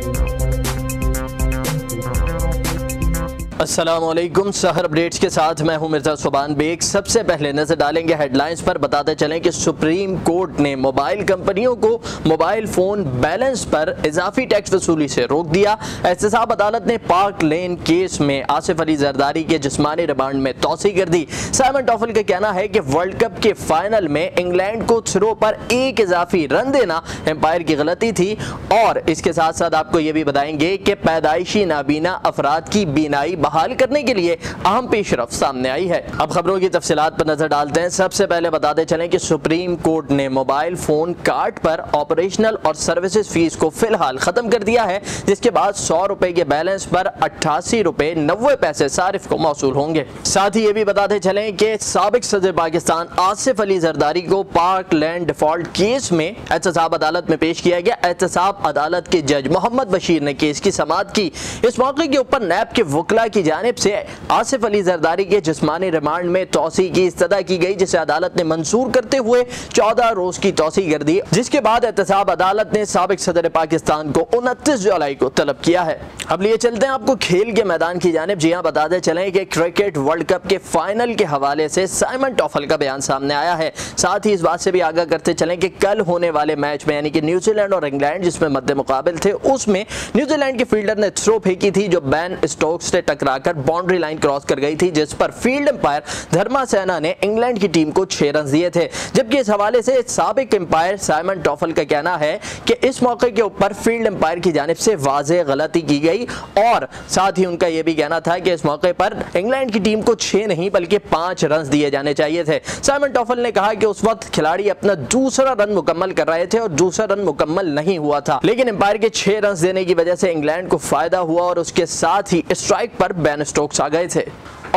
Thank you. السلام علیکم۔ سہر اپڈیٹس کے ساتھ میں ہوں مرزا سبان بیگ۔ سب سے پہلے نظر ڈالیں گے ہیڈ لائنز پر۔ بتاتے چلیں کہ سپریم کورٹ نے موبائل کمپنیوں کو موبائل فون بیلنس پر اضافی ٹیکس وصولی سے روک دیا۔ احتساب عدالت نے پارک لین کیس میں آصف علی زرداری کے جسمانی ریمانڈ میں توسیع کر دی۔ سائمن ٹوفل کا کہنا ہے کہ ورلڈ کپ کے فائنل میں انگلینڈ کو تھرو پر ایک اضافی رن دینا امپائر کی غلطی تھی۔ اور اس کے ساتھ ساتھ آپ کو یہ بھی بتائیں گے کہ پیدائشی نابینا افراد کی بینائی بحال کرنے کے لیے اہم پیش رفت سامنے آئی ہے۔ اب خبروں کی تفصیلات پر نظر ڈالتے ہیں۔ سب سے پہلے بتاتے چلیں کہ سپریم کورٹ نے موبائل فون کارڈ پر آپریشنل اور سروسز فیس کو فی الحال ختم کر دیا ہے، جس کے بعد سو روپے کے بیلنس پر اٹھاسی روپے نوے پیسے صارف کو موصول ہوں گے۔ ساتھ ہی یہ بھی بتاتے چلیں کہ سابق صدر پاکستان آصف علی زرداری کو پارک لینڈ ڈیفالٹ کیس میں احتساب عدالت میں پیش کیا گیا۔ احتساب عدالت کے جج محمد بشیر نے کیس کی سماعت کی۔ اس موقع کے اوپر نیب کے وکلا کی کی جانب سے آصف علی زرداری کے جسمانی ریمانڈ میں توسیع کی استدعا کی گئی، جسے عدالت نے منصور کرتے ہوئے چودہ روز کی توسیع کر دی، جس کے بعد احتساب عدالت نے سابق صدر پاکستان کو انتیس جولائی کو طلب کیا ہے۔ اب لیے چلتے ہیں آپ کو کھیل کے میدان کی جانب۔ جی ہاں بتاتے چلیں کہ کرکٹ ورلڈ کپ کے فائنل کے حوالے سے سائمن ٹوفل کا بیان سامنے آیا ہے۔ ساتھ ہی اس بات سے بھی آگاہ کرتے چلیں کہ کل ہونے والے میچ میں یعنی کہ نیوزی لینڈ اور انگلینڈ، جس میں مد مقابل تھے، اس میں نیوزی لینڈ کے فیلڈر نے تھرو پھینکی تھی، جو بین اسٹوکس سے ٹکرا ٹکرا کر باؤنڈری لائن کراس کر گئی تھی، جس پر فیلڈ امپائر دھرما سینا نے انگلینڈ کی ٹیم کو چھ رنز دیے تھے۔ جبکہ اس حوالے سے سابق امپائر سائمن ٹوفل کا کہنا ہے کہ اس موقع کے اوپر فیلڈ امپائر کی جانب سے واضح غلطی کی گئی اور ساتھ ہی ان کا یہ بھی کہنا تھا کہ اس موقع پر انگلینڈ کی ٹیم کو چھ نہیں بلکہ پانچ رنز دیے جانے چاہیے تھے۔ سائمن ٹوفل نے کہا کہ اس وقت کھلاڑی اپنا دوسرا رن مکمل کر رہے تھے اور دوسرا رن مکمل نہیں ہوا تھا۔ لیکن امپائر کے چھ رنز دینے کی وجہ سے انگلینڈ کو فائدہ ہوا اور اس کے ساتھ ہی اسٹرائک پر بین سٹوکس آ گئے تھے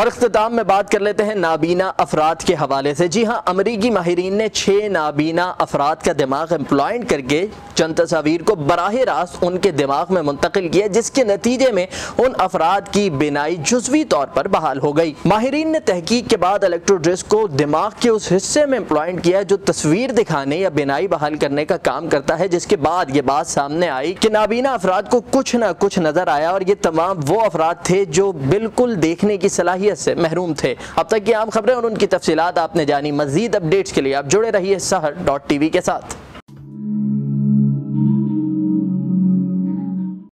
اور اختتام میں بات کر لیتے ہیں نابینا افراد کے حوالے سے۔ جی ہاں امریکی ماہرین نے چھ نابینا افراد کا دماغ امپلائنٹ کر کے چند تصاویر کو براہ راست ان کے دماغ میں منتقل کیا، جس کے نتیجے میں ان افراد کی بینائی جزوی طور پر بحال ہو گئی۔ ماہرین نے تحقیق کے بعد الیکٹرو ڈرس کو دماغ کے اس حصے میں امپلائنٹ کیا جو تصویر دکھانے یا بینائی بحال کرنے کا کام کرتا ہے، جس کے بعد یہ بات سامنے آئی کہ نابینا افراد کو کچھ نہ کچھ نظر آیا اور یہ تمام وہ افراد تھے جو بالکل دیکھنے کی صلاحیت سے محروم تھے۔ اب تک کی عام خبریں اور ان کی تفصیلات آپ نے جانی۔ مزید اپڈیٹس کے لیے آپ جڑے رہیے سہر ڈاٹ ٹی وی کے ساتھ۔